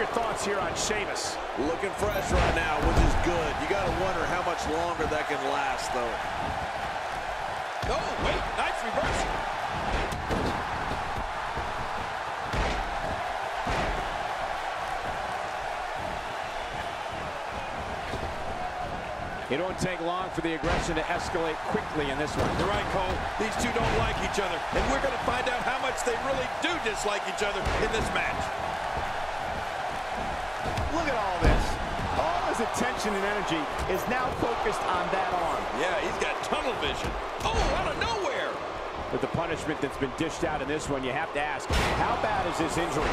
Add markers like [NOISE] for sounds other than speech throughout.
your thoughts here on Sheamus? Looking fresh right now, which is good. You got to wonder how much longer that can last, though. Oh, wait, nice reversal. It won't take long for the aggression to escalate quickly in this one. You're right, Cole. These two don't like each other, and we're going to find out how much they really do dislike each other in this match. Look at all this. All his attention and energy is now focused on that arm. Yeah, he's got tunnel vision. Oh, out of nowhere. With the punishment that's been dished out in this one, you have to ask, how bad is this injury?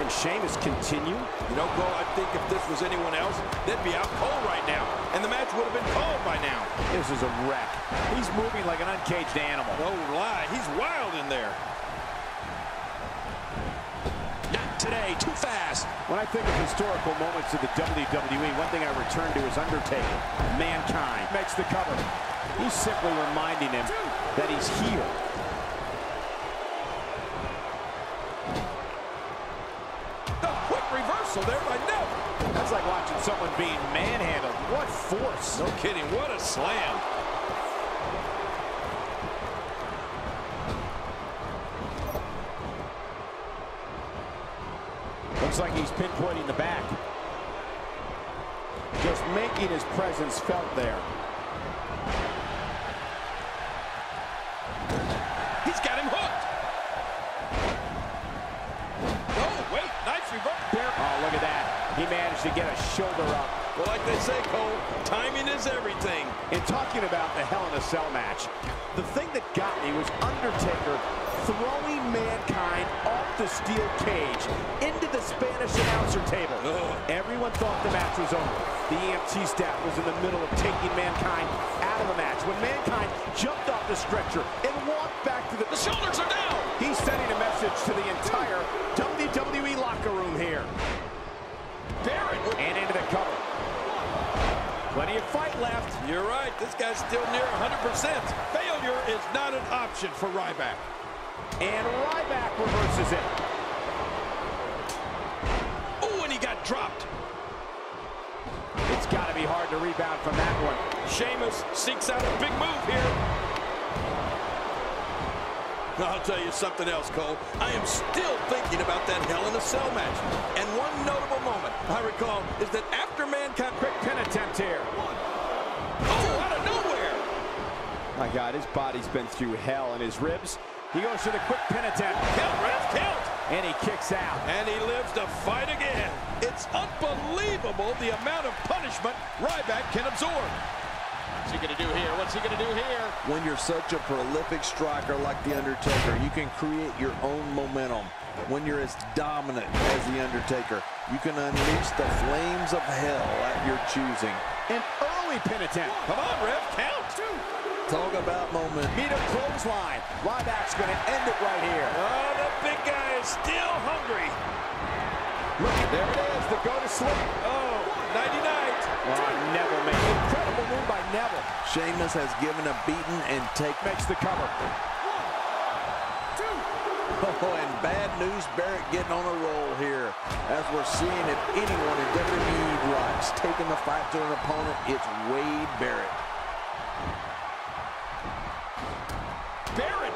Can Sheamus continue? You know, Cole, I think if this was anyone else, they'd be out cold right now, and the match would have been called by now. This is a wreck. He's moving like an uncaged animal. No lie, he's wild in there. Not today, too fast. When I think of historical moments of the WWE, one thing I return to is Undertaker. Mankind makes the cover. He's simply reminding him that he's here. The quick reversal there by Neville. That's like watching someone being manhandled. What force. No kidding, what a slam. Looks like he's pinpointing the back. Just making his presence felt there. He's got him hooked. Oh, wait, nice reversal. Oh, look at that. He managed to get a shoulder up. Well, like they say, Cole, timing is everything. In talking about the Hell in a Cell match, the thing that got me was Undertaker throwing Mankind off the steel cage into Spanish announcer table. Ugh. Everyone thought the match was over. The EMT staff was in the middle of taking Mankind out of the match when Mankind jumped off the stretcher and walked back to the... The shoulders are down. He's sending a message to the entire WWE locker room here. Barrett. And into the cover. Plenty of fight left. You're right, this guy's still near 100%. Failure is not an option for Ryback. And Ryback reverses it. Oh, and he got dropped. It's got to be hard to rebound from that one. Sheamus seeks out a big move here. I'll tell you something else, Cole. I am still thinking about that Hell in a Cell match. And one notable moment I recall is that after Mankind... Quick pin attempt here. Oh, out of nowhere! My God, his body's been through hell and his ribs. He goes for the quick pin attempt. Count, ref, count! And he kicks out. And he lives to fight again. It's unbelievable the amount of punishment Ryback can absorb. What's he going to do here? What's he going to do here? When you're such a prolific striker like The Undertaker, you can create your own momentum. When you're as dominant as The Undertaker, you can unleash the flames of hell at your choosing. An early pin attempt. Come on, ref, count. Talk about momentum. Meet a clothesline. Ryback's going to end it right here. Oh, the big guy is still hungry. Look, there it is, the go to sleep. Oh, nighty night. Oh, Neville made incredible move by Neville. Sheamus has given a beating and take. Makes the cover. [LAUGHS] Oh, and bad news, Barrett getting on a roll here. As we're seeing if anyone in WWE likes taking the fight to an opponent, it's Wade Barrett.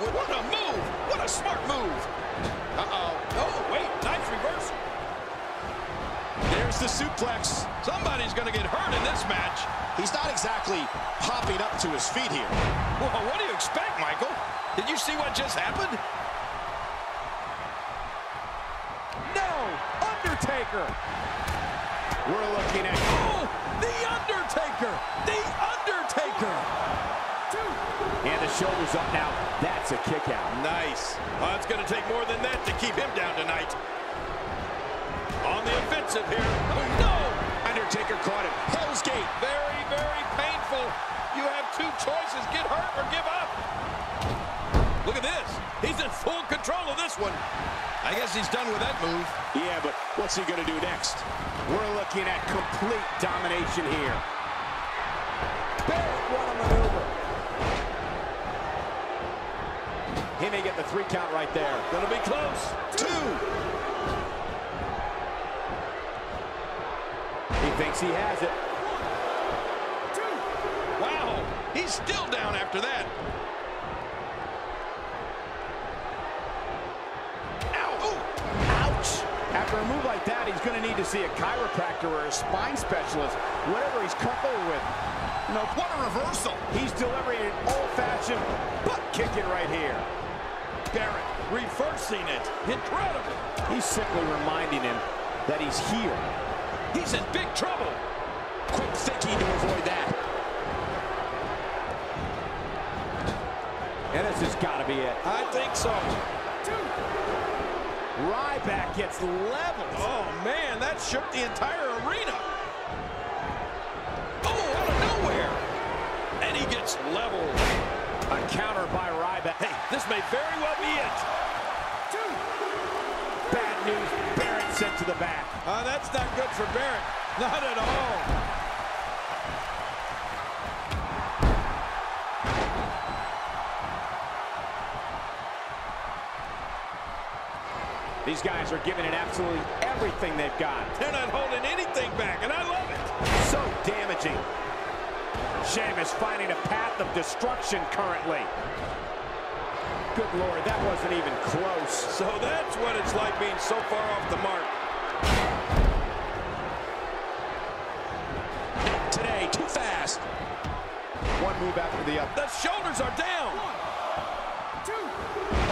What a move. What a smart move. Uh-oh. Oh, wait, nice reversal. There's the suplex. Somebody's going to get hurt in this match. He's not exactly popping up to his feet here. Well, what do you expect, Michael? Did you see what just happened? No! Undertaker! We're looking at... Oh, The Undertaker! The Undertaker! And the shoulder's up now. That's a kick out. Nice. Well, it's going to take more than that to keep him down tonight. On the offensive here. Oh, no! Undertaker caught him. Hell's Gate. Very, very painful. You have two choices. Get hurt or give up. Look at this. He's in full control of this one. I guess he's done with that move. Yeah, but what's he going to do next? We're looking at complete domination here. Barrett, what a maneuver. He may get the three count right there. Gonna be close. Two. He thinks he has it. Two. Wow, he's still down after that. After a move like that, he's going to need to see a chiropractor or a spine specialist, whatever he's comfortable with. No, what a reversal. He's delivering an old-fashioned butt kicking right here. Barrett reversing it. Incredible. He's simply reminding him that he's here. He's in big trouble. Quick thinking to avoid that. And this has got to be it. I think so. Ryback gets leveled. Oh, man, that shook the entire arena. Oh, out of nowhere. And he gets leveled. Counter by Ryback. Hey, this may very well be it. Two. Bad news. Barrett sent to the back. Uh, that's not good for Barrett. Not at all. These guys are giving it absolutely everything they've got. They're not holding anything back, and I love it. So damaging. Sheamus finding a path of destruction currently. Good Lord, that wasn't even close. So that's what it's like being so far off the mark. Not today, too fast. One move after the other. The shoulders are down.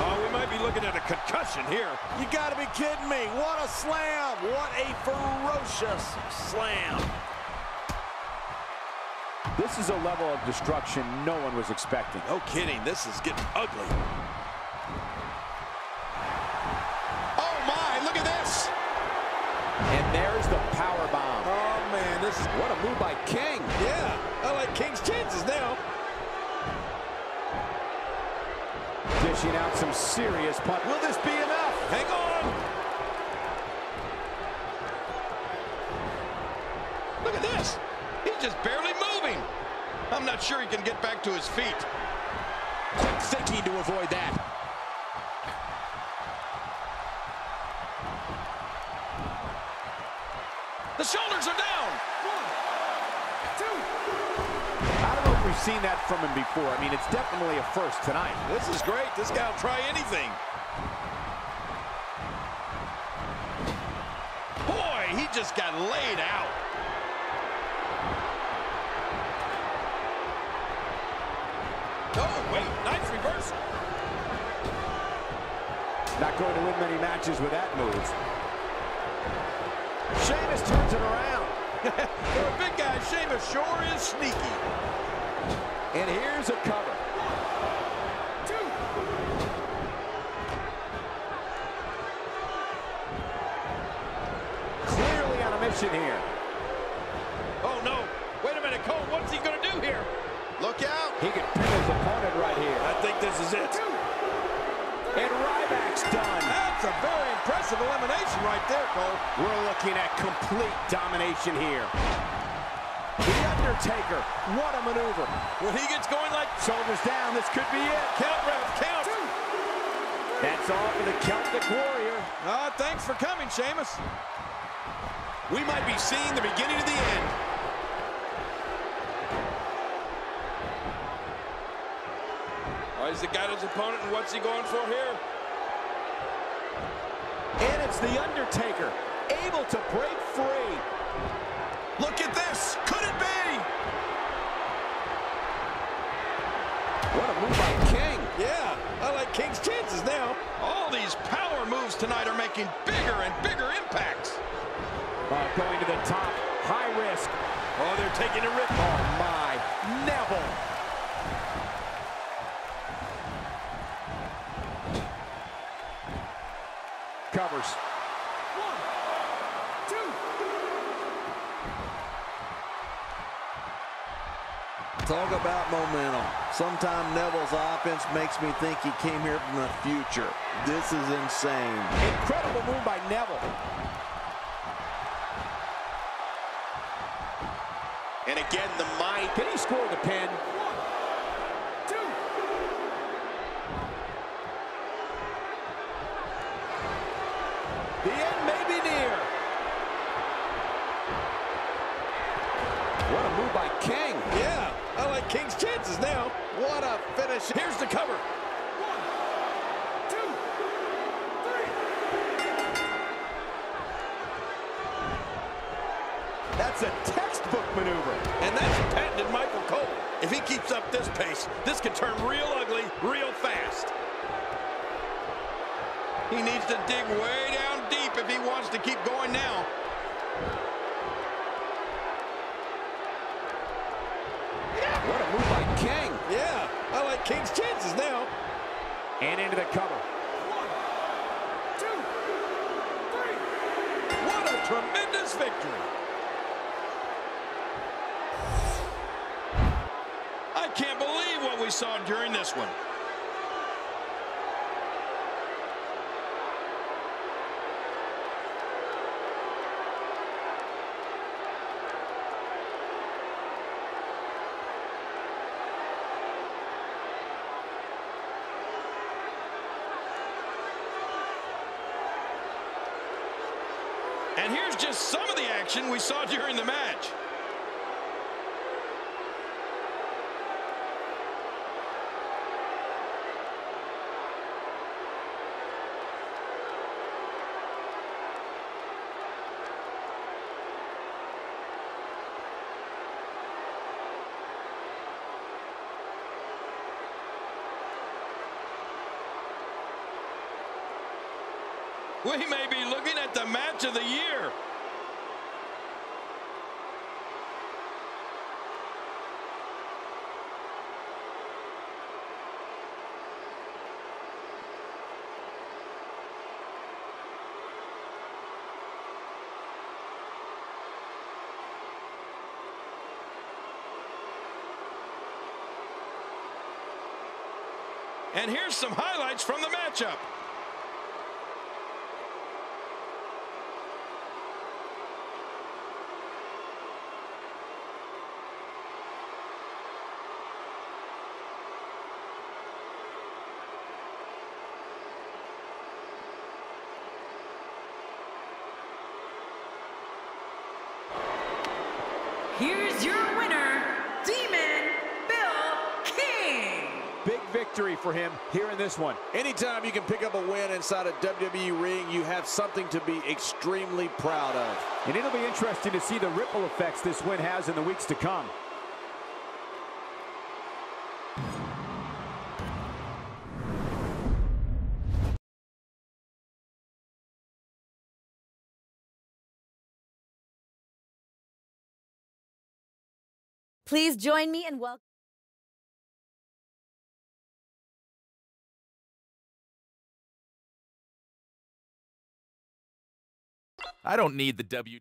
Oh, we might be looking at a concussion here. You gotta be kidding me. What a slam. What a ferocious slam. This is a level of destruction no one was expecting. No kidding, this is getting ugly. Oh, my, look at this. And there's the power bomb. Oh, man, this is... What a move by King. Yeah, I like King's chances now. Dishing out some serious punch. Will this be enough? Hang on. Look at this. He just barely not sure he can get back to his feet. Quick thinking to avoid that. The shoulders are down. I don't know if we've seen that from him before. I mean, it's definitely a first tonight. This is great. This guy will try anything. Boy, he just got laid out. Oh, wait, nice reversal. Not going to win many matches with that move. Sheamus turns it around. [LAUGHS] For a big guy, Sheamus sure is sneaky. And here's a cover. Clearly on a mission here. Oh, no. Wait a minute, Cole, what's he going to do here? Look out. He could pin his opponent right here. I think this is it. And Ryback's done. That's a very impressive elimination right there, Cole. We're looking at complete domination here. The Undertaker, what a maneuver. When he gets going like... Shoulders down, this could be it. Count, ref, count. That's all for the Celtic Warrior. Ah, thanks for coming, Sheamus. We might be seeing the beginning of the end. Oh, he's got his opponent, and what's he going for here? And it's The Undertaker, able to break free. Look at this. Could it be? What a move by King. Yeah, I like King's chances now. All these power moves tonight are making bigger and bigger impacts. Uh, going to the top, high risk. Oh, they're taking a rip. Oh my, Neville. Covers. Talk about momentum. Sometimes Neville's offense makes me think he came here from the future. This is insane. Incredible move by Neville. And again, the might. Can he score the pin? The end may be near. like King's chances now. What a finish. Here's the cover. That's a textbook maneuver. And that's patented Michael Cole. If he keeps up this pace, this could turn real ugly real fast. He needs to dig way down deep if he wants to keep going now. What a move by King. Yeah, I like King's chances now. And into the cover. One, two, three. What a tremendous victory. I can't believe what we saw during this one. Just some of the action we saw during the match. We may be looking at the match of the year. And here's some highlights from the matchup. Here's your winner, Demon victory for him here in this one. Anytime you can pick up a win inside a WWE ring, you have something to be extremely proud of. And it'll be interesting to see the ripple effects this win has in the weeks to come. Please join me in welcoming. I don't need the W.